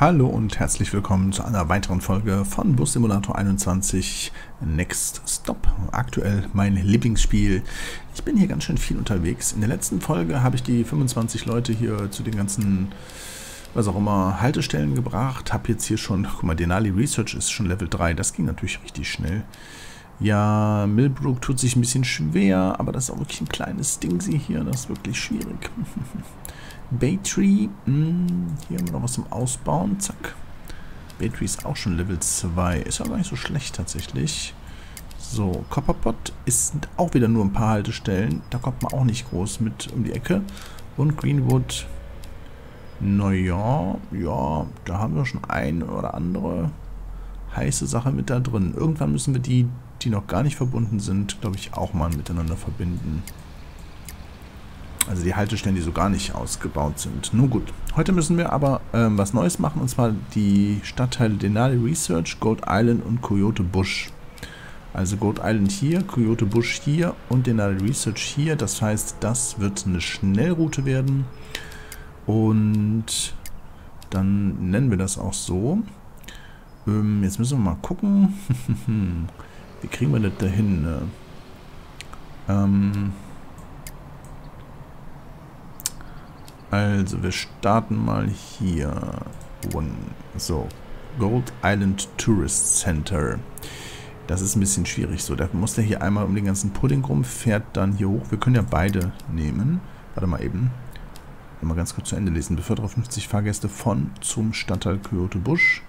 Hallo und herzlich willkommen zu einer weiteren Folge von Bus Simulator 21 Next Stop. Aktuell mein Lieblingsspiel. Ich bin hier ganz schön viel unterwegs. In der letzten Folge habe ich die 25 Leute hier zu den ganzen, was auch immer, Haltestellen gebracht. Habe jetzt hier schon, guck mal, Denali Research ist schon Level 3. Das ging natürlich richtig schnell. Ja, Millbrook tut sich ein bisschen schwer, aber das ist auch wirklich ein kleines Ding sie hier. Das ist wirklich schwierig. Baytree, hm, hier haben wir noch was zum Ausbauen. Zack. Baytree ist auch schon Level 2. Ist ja gar nicht so schlecht tatsächlich. So, Copperpot ist auch wieder nur ein paar Haltestellen. Da kommt man auch nicht groß mit um die Ecke. Und Greenwood, naja, ja, da haben wir schon eine oder andere heiße Sache mit da drin. Irgendwann müssen wir die die noch gar nicht verbunden sind, glaube ich, auch mal miteinander verbinden. Also die Haltestellen, die so gar nicht ausgebaut sind. Nun gut, heute müssen wir aber ähm, was Neues machen, und zwar die Stadtteile Denali Research, Gold Island und Coyote Bush. Also Gold Island hier, Coyote Bush hier und Denali Research hier. Das heißt, das wird eine Schnellroute werden. Und dann nennen wir das auch so. Ähm, jetzt müssen wir mal gucken. Wie kriegen wir das da hin? Ne? Ähm also, wir starten mal hier. One. So, Gold Island Tourist Center. Das ist ein bisschen schwierig so. Da muss der hier einmal um den ganzen Pudding rum, fährt dann hier hoch. Wir können ja beide nehmen. Warte mal eben. Mal ganz kurz zu Ende lesen. Befördere 50 Fahrgäste von zum Stadtteil Kyoto Busch.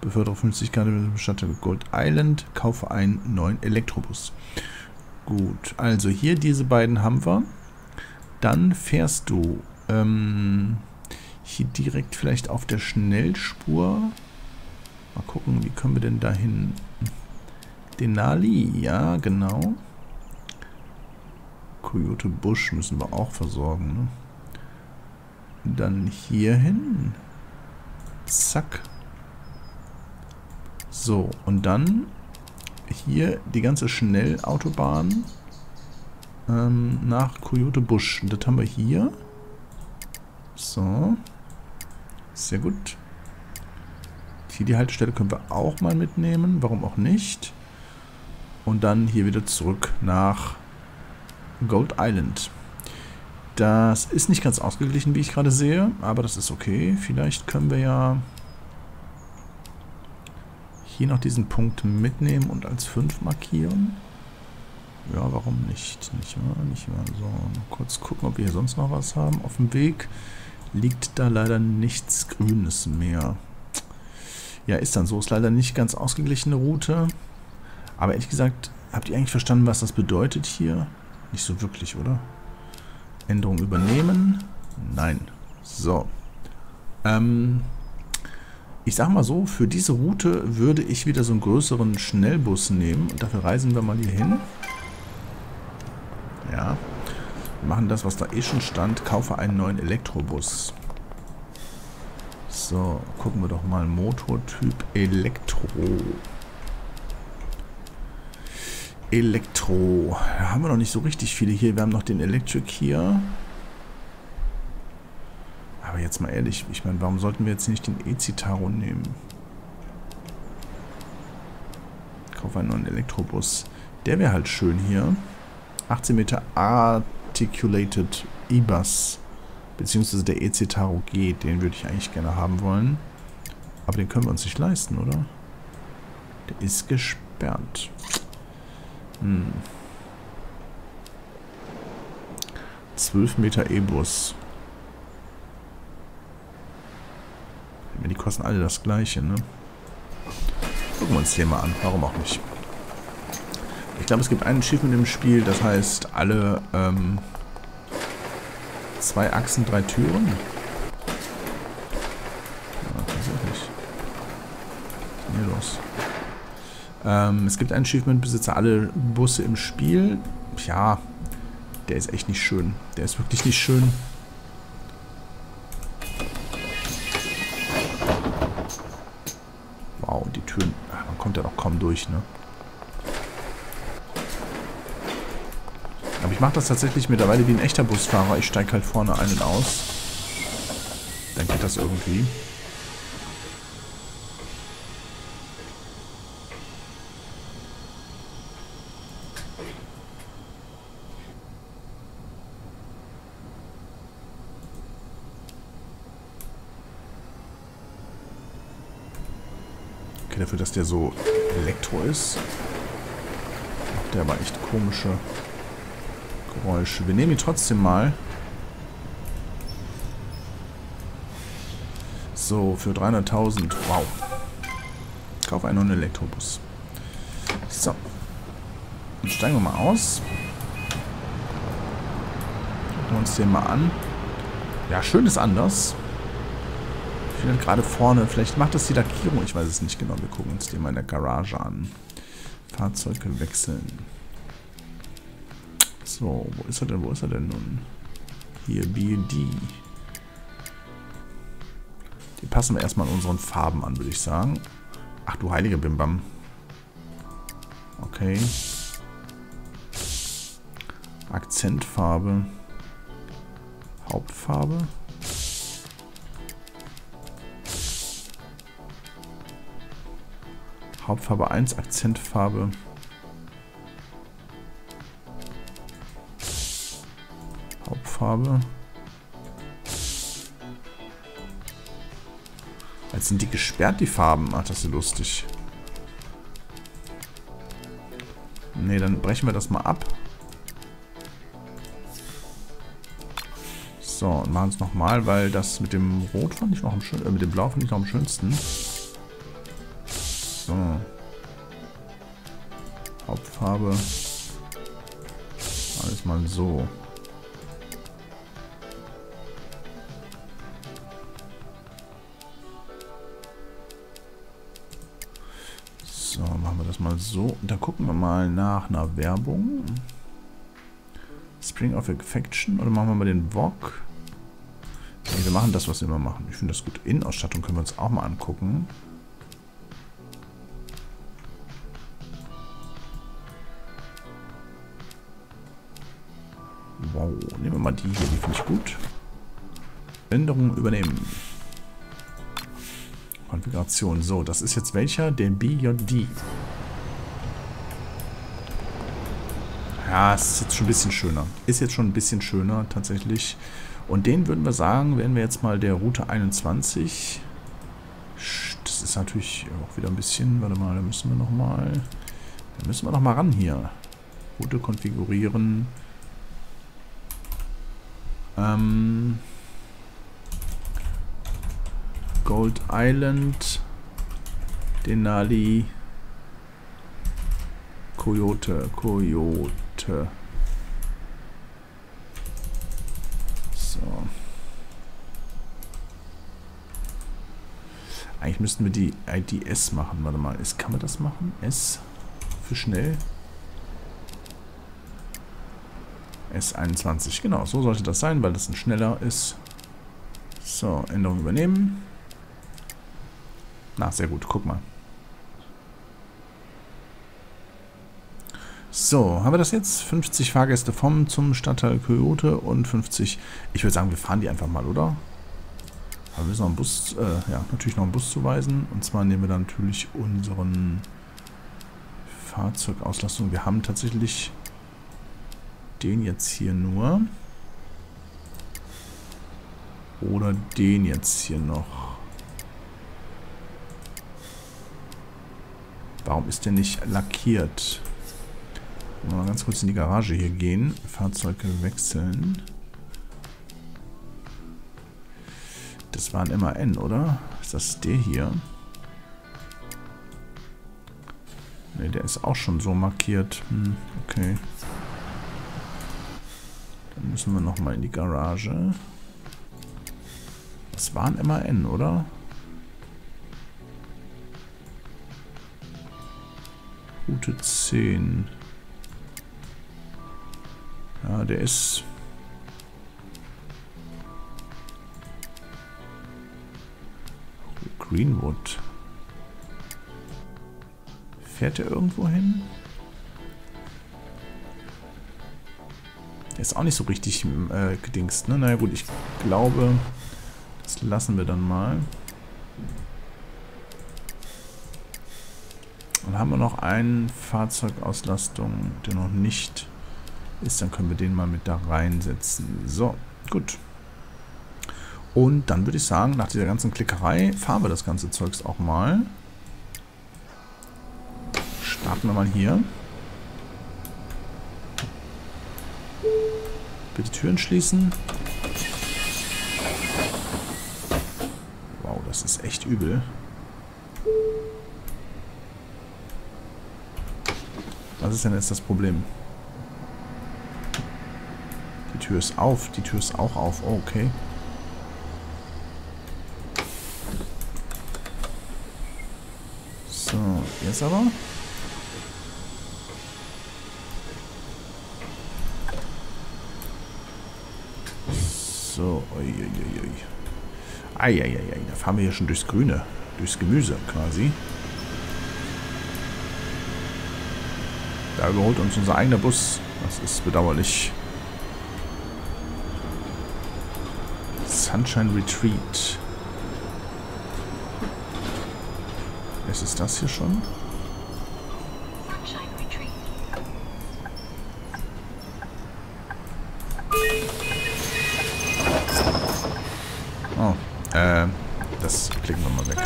Befördere 50 Grad mit dem Stadtteil Gold Island. Kaufe einen neuen Elektrobus. Gut, also hier diese beiden haben wir. Dann fährst du ähm, hier direkt vielleicht auf der Schnellspur. Mal gucken, wie können wir denn dahin? Denali, ja, genau. Coyote Busch müssen wir auch versorgen. Ne? Dann hier hin. Zack. So, und dann hier die ganze Schnellautobahn ähm, nach Coyote Busch. Und das haben wir hier. So. Sehr gut. Hier die Haltestelle können wir auch mal mitnehmen. Warum auch nicht? Und dann hier wieder zurück nach Gold Island. Das ist nicht ganz ausgeglichen, wie ich gerade sehe, aber das ist okay. Vielleicht können wir ja hier noch diesen Punkt mitnehmen und als 5 markieren. Ja, warum nicht? Nicht wahr? Nicht wahr? So, kurz gucken, ob wir hier sonst noch was haben. Auf dem Weg liegt da leider nichts Grünes mehr. Ja, ist dann so. Ist leider nicht ganz ausgeglichene Route. Aber ehrlich gesagt, habt ihr eigentlich verstanden, was das bedeutet hier? Nicht so wirklich, oder? Änderung übernehmen? Nein. So. Ähm, ich sag mal so, für diese Route würde ich wieder so einen größeren Schnellbus nehmen. Und dafür reisen wir mal hier hin. Ja. Machen das, was da eh schon stand. Kaufe einen neuen Elektrobus. So, gucken wir doch mal. Motortyp Elektro. Elektro. Da haben wir noch nicht so richtig viele hier. Wir haben noch den Electric hier. Aber jetzt mal ehrlich, ich meine, warum sollten wir jetzt nicht den E-Citaro nehmen? Kaufe einen neuen Elektrobus. Der wäre halt schön hier. 18 Meter Articulated E-Bus. Beziehungsweise der E-Citaro G. Den würde ich eigentlich gerne haben wollen. Aber den können wir uns nicht leisten, oder? Der ist gesperrt. Hm. 12 Meter E-Bus. Die kosten alle das gleiche, ne? Gucken wir uns den mal an. Warum auch nicht? Ich glaube, es gibt ein Achievement im Spiel, das heißt alle ähm, zwei Achsen, drei Türen. Ja, tatsächlich. Was ist denn hier los? Ähm, es gibt ein Achievement, besitze alle Busse im Spiel. Ja, der ist echt nicht schön. Der ist wirklich nicht schön. kommt er doch kaum durch, ne? ich mache das tatsächlich mittlerweile wie ein echter Busfahrer. Ich steige halt vorne ein und aus. Dann geht das irgendwie. Okay, dafür, dass der so elektro ist. Der war echt komische Geräusche. Wir nehmen ihn trotzdem mal. So, für 300.000. Wow. Ich kaufe einen neuen Elektrobus. So. Dann steigen wir mal aus. Gucken wir uns den mal an. Ja, schön ist anders. Ich finde gerade vorne, vielleicht macht das die Lackierung, ich weiß es nicht genau. Wir gucken uns den mal in der Garage an. Fahrzeuge wechseln. So, wo ist er denn? Wo ist er denn nun? Hier, BD. Die passen wir erstmal an unseren Farben an, würde ich sagen. Ach du heilige Bimbam. Okay. Akzentfarbe. Hauptfarbe. Hauptfarbe 1, Akzentfarbe. Hauptfarbe. Jetzt sind die gesperrt, die Farben. Ach, das ist lustig. Ne, dann brechen wir das mal ab. So, und machen es nochmal, weil das mit dem Rot fand ich noch am schönsten, äh, mit dem Blau fand ich noch am schönsten. So. Hauptfarbe. Alles mal so. So, machen wir das mal so. Da gucken wir mal nach einer Werbung. Spring of Affection. Oder machen wir mal den VOG. Nee, wir machen das, was wir immer machen. Ich finde das gut. Innenausstattung können wir uns auch mal angucken. Wow, nehmen wir mal die hier, die finde ich gut. Änderungen übernehmen. Konfiguration. So, das ist jetzt welcher? Der BJD. Ja, es ist jetzt schon ein bisschen schöner. Ist jetzt schon ein bisschen schöner tatsächlich. Und den würden wir sagen, wenn wir jetzt mal der Route 21. Das ist natürlich auch wieder ein bisschen. Warte mal, da müssen wir nochmal. Da müssen wir nochmal ran hier. Route konfigurieren. Ähm, Gold Island, Denali, Coyote, Coyote. So. Eigentlich müssten wir die IDS machen. Warte mal, ist, kann man das machen? S für schnell. S21. Genau, so sollte das sein, weil das ein schneller ist. So, Änderung übernehmen. Na, sehr gut. Guck mal. So, haben wir das jetzt? 50 Fahrgäste vom zum Stadtteil Kyoto und 50... Ich würde sagen, wir fahren die einfach mal, oder? Aber wir müssen noch einen Bus... Äh, ja, natürlich noch einen Bus zuweisen. Und zwar nehmen wir dann natürlich unseren Fahrzeugauslastung. Wir haben tatsächlich den jetzt hier nur. Oder den jetzt hier noch. Warum ist der nicht lackiert? Mal ganz kurz in die Garage hier gehen. Fahrzeuge wechseln. Das war ein MAN, oder? Ist das der hier? Ne, der ist auch schon so markiert. Hm, okay. Dann müssen wir nochmal in die Garage. Das war ein MAN, oder? Route 10. Ja, der ist... Greenwood. Fährt er irgendwo hin? Der ist auch nicht so richtig äh, gedingst, ne? Naja gut, ich glaube, das lassen wir dann mal. Haben wir noch eine Fahrzeugauslastung, der noch nicht ist. Dann können wir den mal mit da reinsetzen. So, gut. Und dann würde ich sagen, nach dieser ganzen Klickerei fahren wir das ganze Zeugs auch mal. Starten wir mal hier. Bitte Türen schließen. Wow, das ist echt übel. Was ist denn jetzt das Problem? Die Tür ist auf. Die Tür ist auch auf. Oh, okay. So, jetzt aber. So, uiuiui. Eieiei, da fahren wir hier schon durchs Grüne. Durchs Gemüse quasi. Da überholt uns unser eigener Bus. Das ist bedauerlich. Sunshine Retreat. Was ist das hier schon? Oh, äh, das klicken wir mal weg.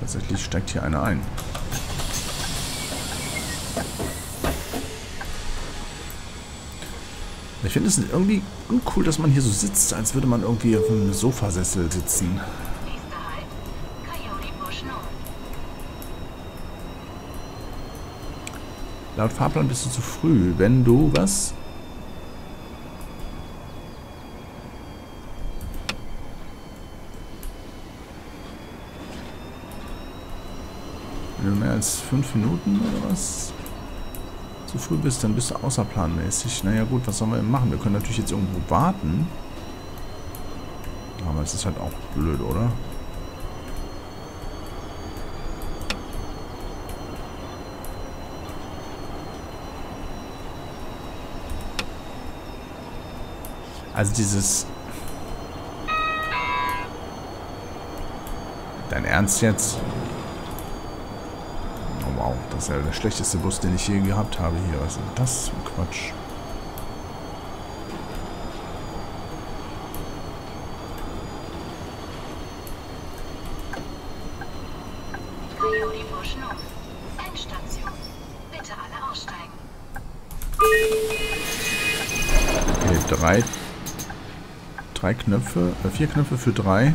Tatsächlich steigt hier einer ein. Ich finde es irgendwie uncool, dass man hier so sitzt, als würde man irgendwie auf einem Sofasessel sitzen. Laut Fahrplan bist du zu früh. Wenn du was? Wenn mehr als fünf Minuten oder was zu früh bist, dann bist du außerplanmäßig. Naja gut, was sollen wir machen? Wir können natürlich jetzt irgendwo warten. Aber es ist halt auch blöd, oder? Also dieses... Dein Ernst jetzt? Das ist ja der schlechteste Bus, den ich je gehabt habe hier. Ist das Quatsch? Drei drei Knöpfe, äh, vier Knöpfe für drei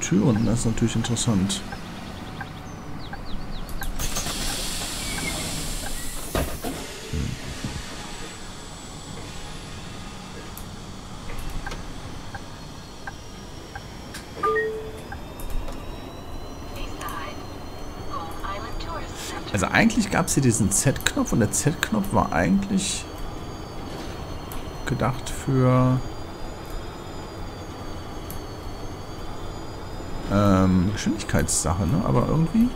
Türen. Das ist natürlich interessant. Also eigentlich gab es hier diesen Z-Knopf und der Z-Knopf war eigentlich gedacht für ähm, Geschwindigkeitssache, ne? Aber irgendwie...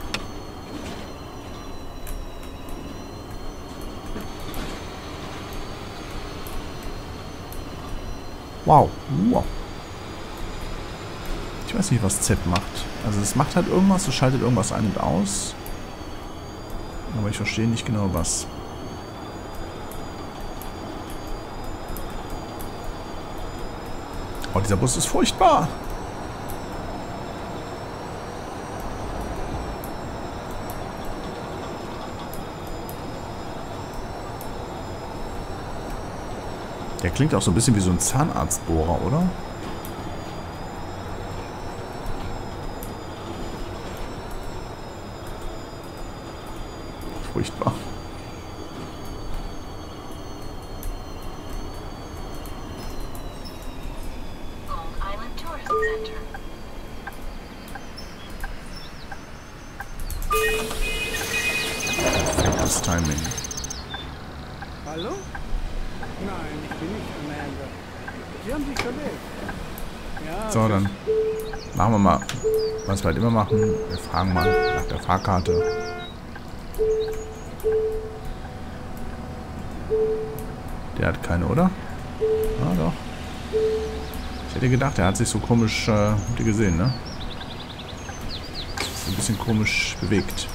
Wow. Wow. Ich weiß nicht, was Z macht. Also es macht halt irgendwas, es schaltet irgendwas ein und aus. Aber ich verstehe nicht genau was. Oh, dieser Bus ist furchtbar. Der klingt auch so ein bisschen wie so ein Zahnarztbohrer, oder? Furchtbar. Perfektes Timing. Hallo? Nein, ich bin nicht Amanda. Sie haben sich verwählt. Ja, So, dann machen wir mal, was wir halt immer machen. Wir fragen mal nach der Fahrkarte. Der hat keine, oder? Ah, doch. Ich hätte gedacht, er hat sich so komisch, äh, habt ihr gesehen, ne? Ein bisschen komisch bewegt.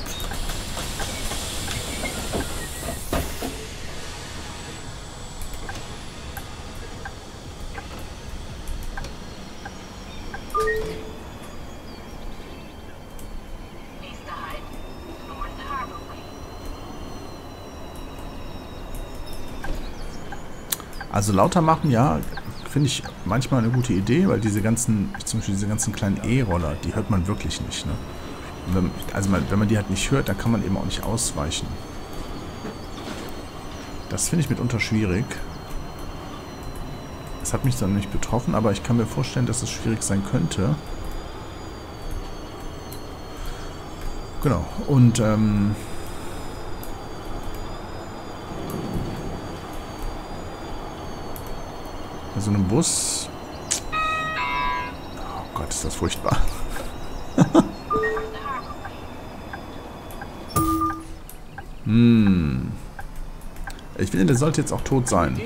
Also lauter machen, ja, finde ich manchmal eine gute Idee, weil diese ganzen, zum Beispiel diese ganzen kleinen E-Roller, die hört man wirklich nicht. Ne? Wenn, also man, wenn man die halt nicht hört, dann kann man eben auch nicht ausweichen. Das finde ich mitunter schwierig. Das hat mich dann nicht betroffen, aber ich kann mir vorstellen, dass es schwierig sein könnte. Genau. Und ähm, bei so einem Bus. Oh Gott, ist das furchtbar. hm. Ich finde, der sollte jetzt auch tot sein.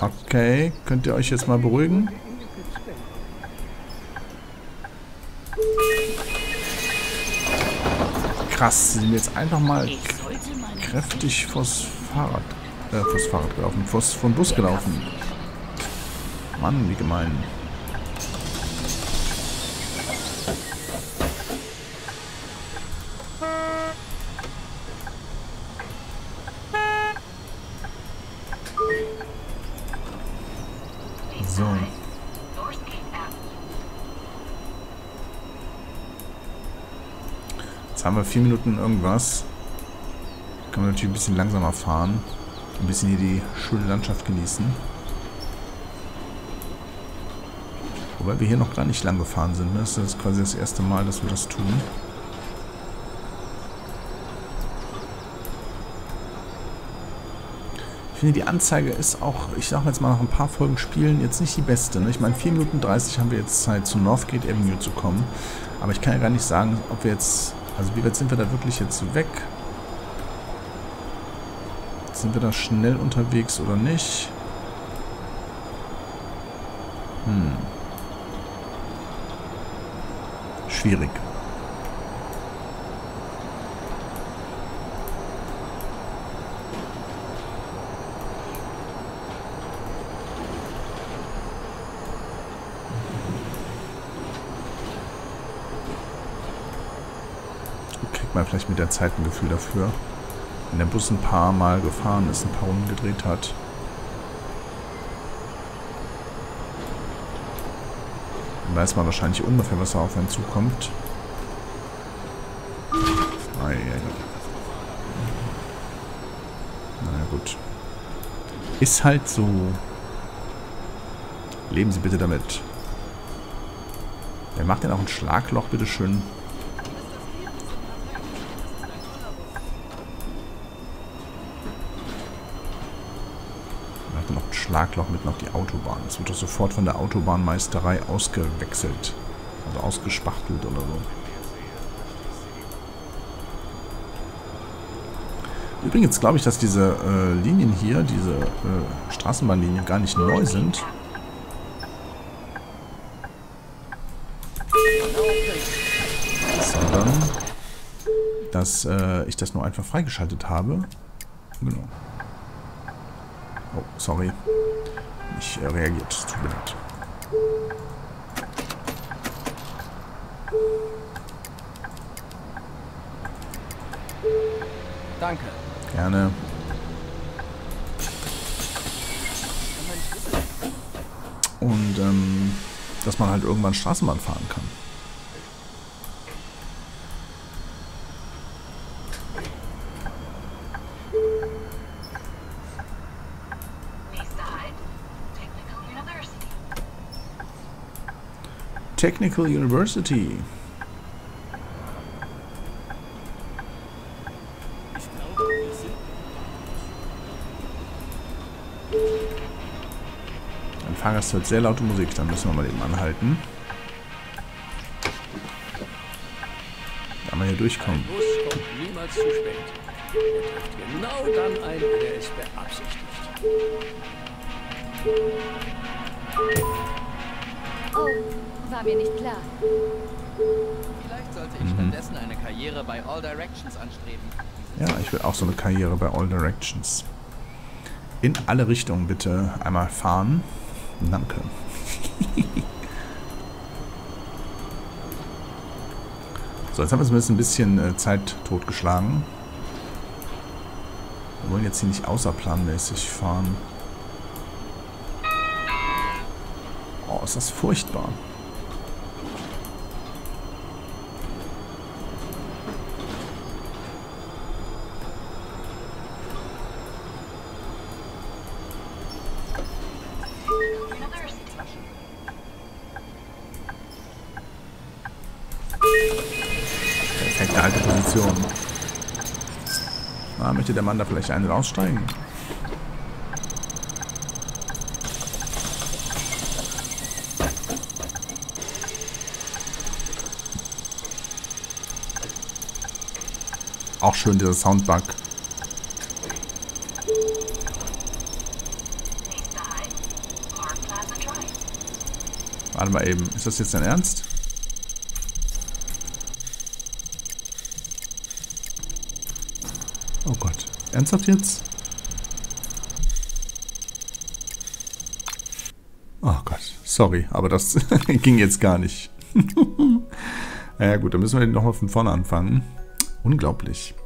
Okay, könnt ihr euch jetzt mal beruhigen? Krass, sie sind jetzt einfach mal kräftig vors Fahrrad, äh, vors Fahrrad gelaufen, vors, vom Bus gelaufen. Mann, wie gemein. Jetzt haben wir vier Minuten irgendwas. Kann man natürlich ein bisschen langsamer fahren. Ein bisschen hier die schöne Landschaft genießen. Wobei wir hier noch gar nicht lang gefahren sind. Ne? Das ist quasi das erste Mal, dass wir das tun. Ich finde, die Anzeige ist auch, ich sage jetzt mal nach ein paar Folgen Spielen, jetzt nicht die beste. Ne? Ich meine, 4 Minuten 30 haben wir jetzt Zeit, zu Northgate Avenue zu kommen. Aber ich kann ja gar nicht sagen, ob wir jetzt also wie weit sind wir da wirklich jetzt weg? Sind wir da schnell unterwegs oder nicht? Hm. Schwierig. man vielleicht mit der Zeit ein Gefühl dafür. Wenn der Bus ein paar Mal gefahren ist, ein paar Runden gedreht hat. Dann weiß man wahrscheinlich ungefähr, was da auf einen zukommt. Naja, gut. Ist halt so. Leben Sie bitte damit. Wer macht denn auch ein Schlagloch, bitteschön? schön? Schlagloch mitten auf die Autobahn. Es wird doch sofort von der Autobahnmeisterei ausgewechselt. Also ausgespachtelt oder so. Übrigens glaube ich, dass diese äh, Linien hier, diese äh, Straßenbahnlinien gar nicht neu sind. Sondern, dass äh, ich das nur einfach freigeschaltet habe. Genau. Oh, sorry. Nicht reagiert. Tut mir leid. Danke. Gerne. Und ähm, dass man halt irgendwann Straßenbahn fahren kann. Technical University. Ein Fahrgast hört sehr laute Musik, dann müssen wir mal eben anhalten. Da wir hier durchkommen. Niemals zu spät. Genau dann ein, wenn es beabsichtigt. War mir nicht klar. Vielleicht sollte ich mhm. stattdessen eine Karriere bei All Directions anstreben. Ja, ich will auch so eine Karriere bei All Directions. In alle Richtungen bitte einmal fahren. Danke. so, jetzt haben wir zumindest ein bisschen äh, Zeit totgeschlagen. wollen jetzt hier nicht außerplanmäßig fahren. Oh, ist das furchtbar. Möchte der Mann da vielleicht einen raussteigen? Auch schön, dieser Soundbug. Warte mal eben. Ist das jetzt dein Ernst? Oh Gott. Ernsthaft jetzt? Oh Gott. Sorry, aber das ging jetzt gar nicht. naja gut, dann müssen wir nochmal von vorne anfangen. Unglaublich.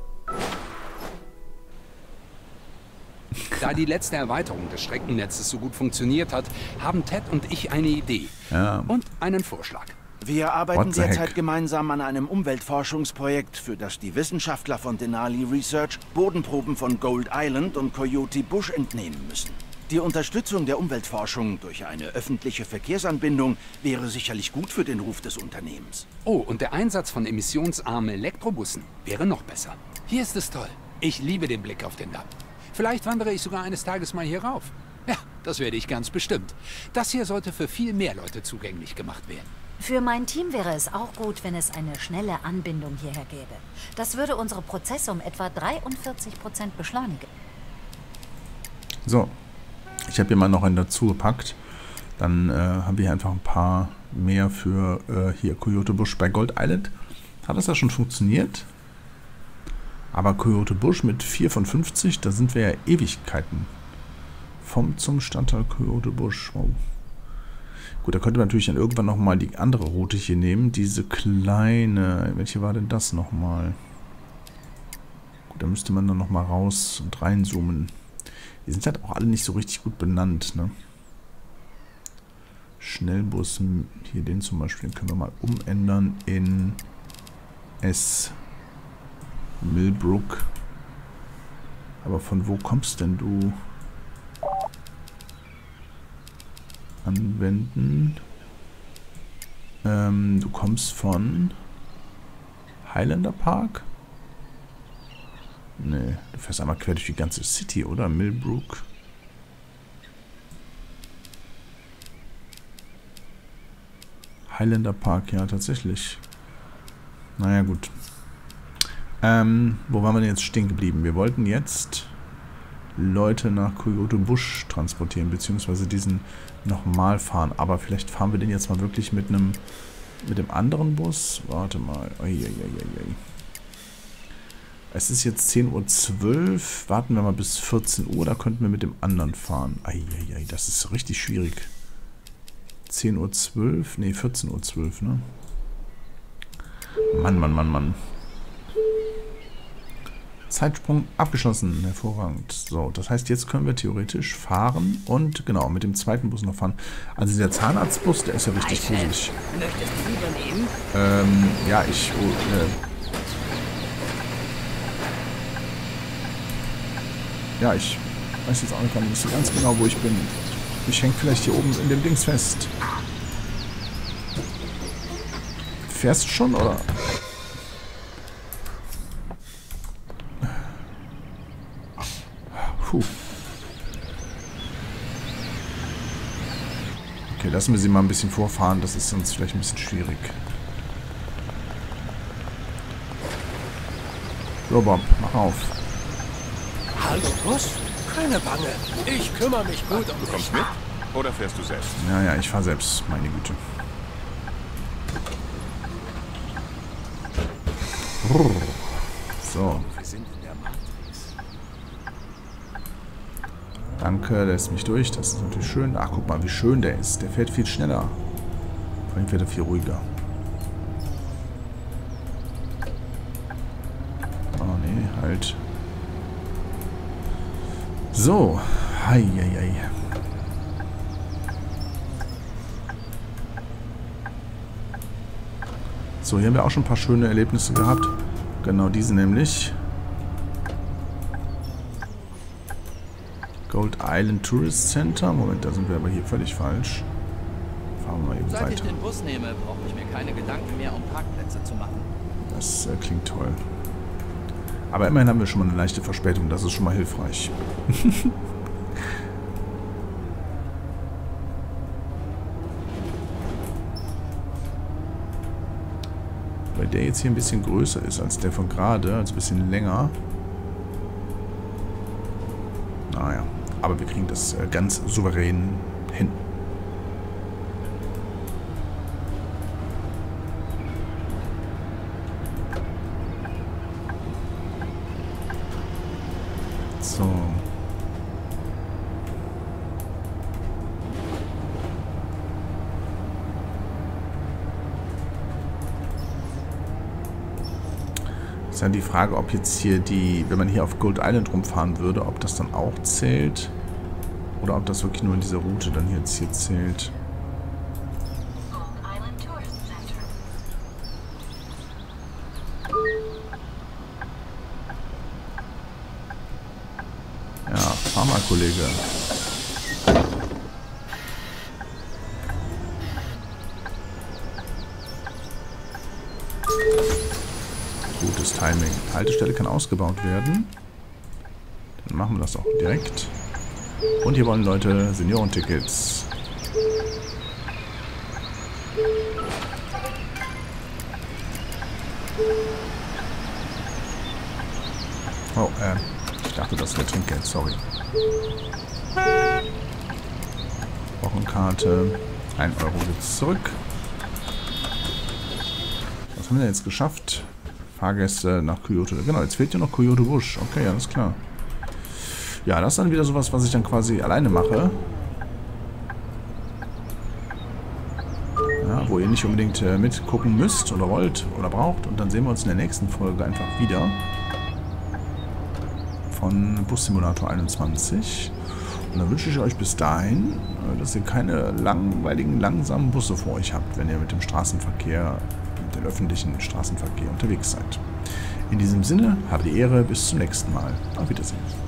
Da die letzte Erweiterung des Streckennetzes so gut funktioniert hat, haben Ted und ich eine Idee Ja. und einen Vorschlag. Wir arbeiten derzeit heck? gemeinsam an einem Umweltforschungsprojekt, für das die Wissenschaftler von Denali Research Bodenproben von Gold Island und Coyote Bush entnehmen müssen. Die Unterstützung der Umweltforschung durch eine öffentliche Verkehrsanbindung wäre sicherlich gut für den Ruf des Unternehmens. Oh, und der Einsatz von emissionsarmen Elektrobussen wäre noch besser. Hier ist es toll. Ich liebe den Blick auf den Damm. Vielleicht wandere ich sogar eines Tages mal hier rauf. Ja, das werde ich ganz bestimmt. Das hier sollte für viel mehr Leute zugänglich gemacht werden. Für mein Team wäre es auch gut, wenn es eine schnelle Anbindung hierher gäbe. Das würde unsere Prozesse um etwa 43 Prozent beschleunigen. So. Ich habe hier mal noch einen dazu gepackt. Dann äh, haben wir hier einfach ein paar mehr für äh, hier Coyote Bush bei Gold Island. Hat das ja schon funktioniert? Aber Coyote Bush mit 4 von 50, da sind wir ja Ewigkeiten. Vom zum Stadtteil Coyote Bush. Wow. Gut, da könnte man natürlich dann irgendwann nochmal die andere Route hier nehmen. Diese kleine. Welche war denn das nochmal? Gut, da müsste man dann nochmal raus und reinzoomen. Die sind halt auch alle nicht so richtig gut benannt, ne? Schnellbus, m- hier den zum Beispiel, den können wir mal umändern in S. Millbrook. Aber von wo kommst denn du? Anwenden. Ähm, du kommst von Highlander Park? Nee, du fährst einmal quer durch die ganze City, oder? Millbrook. Highlander Park, ja, tatsächlich. Naja, gut. Ähm, wo waren wir denn jetzt stehen geblieben? Wir wollten jetzt Leute nach Coyote Bush transportieren, beziehungsweise diesen nochmal fahren. Aber vielleicht fahren wir den jetzt mal wirklich mit einem mit dem anderen Bus. Warte mal. Uiuiuiui. Es ist jetzt 10.12 Uhr. Warten wir mal bis 14 Uhr. Da könnten wir mit dem anderen fahren. Eieiei, das ist richtig schwierig. 10.12 Uhr. Ne, 14.12 Uhr, ne? Mann, Mann, Mann, Mann. Zeitsprung abgeschlossen. Hervorragend. So, das heißt, jetzt können wir theoretisch fahren und genau, mit dem zweiten Bus noch fahren. Also der Zahnarztbus, der ist ja richtig gruselig. Möchtest du übernehmen? Ähm, ja, ich... Oh, äh, ja, ich weiß jetzt auch nicht nicht so ganz genau, wo ich bin. Ich hänge vielleicht hier oben in dem Dings fest. Fährst du schon, oder? Okay, lassen wir sie mal ein bisschen vorfahren. Das ist sonst vielleicht ein bisschen schwierig. So, Bob, mach auf. Hallo, Bus? Keine Bange. Ich kümmere mich gut um Du kommst mit? Oder fährst du selbst? Ja, ja, ich fahr selbst. Meine Güte. So, Wir sind in der Matrix. Danke, lässt mich durch. Das ist natürlich schön. Ach, guck mal, wie schön der ist. Der fährt viel schneller. Vor allem fährt er viel ruhiger. Oh, nee, halt. So. Hei, hei, hei. So, hier haben wir auch schon ein paar schöne Erlebnisse gehabt. Genau diese nämlich. Gold Island Tourist Center. Moment, da sind wir aber hier völlig falsch. Fahren wir mal eben Seit ich weiter. den Bus nehme, brauche ich mir keine Gedanken mehr, um Parkplätze zu machen. Das äh, klingt toll. Aber immerhin haben wir schon mal eine leichte Verspätung. Das ist schon mal hilfreich. Weil der jetzt hier ein bisschen größer ist als der von gerade, also ein bisschen länger. Naja, aber wir kriegen das äh, ganz souverän hin. So. Ist dann die Frage, ob jetzt hier die, wenn man hier auf Gold Island rumfahren würde, ob das dann auch zählt. Oder ob das wirklich nur in dieser Route dann jetzt hier zählt. Ja, fahr mal, Kollege. Gutes Timing. Haltestelle kann ausgebaut werden. Dann machen wir das auch direkt. Und hier wollen Leute Seniorentickets. Oh, äh, ich dachte, das wäre Trinkgeld, sorry. Wochenkarte. 1 Euro gibt's zurück. Was haben wir denn jetzt geschafft? Fahrgäste nach Kyoto. Genau, jetzt fehlt ja noch Kyoto Bush. Okay, alles klar. Ja, das ist dann wieder sowas, was ich dann quasi alleine mache. Ja, wo ihr nicht unbedingt äh, mitgucken müsst oder wollt oder braucht. Und dann sehen wir uns in der nächsten Folge einfach wieder. Von Bus Simulator 21. Und dann wünsche ich euch bis dahin, äh, dass ihr keine langweiligen, langsamen Busse vor euch habt, wenn ihr mit dem Straßenverkehr, mit dem öffentlichen Straßenverkehr unterwegs seid. In diesem Sinne, habe die Ehre, bis zum nächsten Mal. Auf Wiedersehen.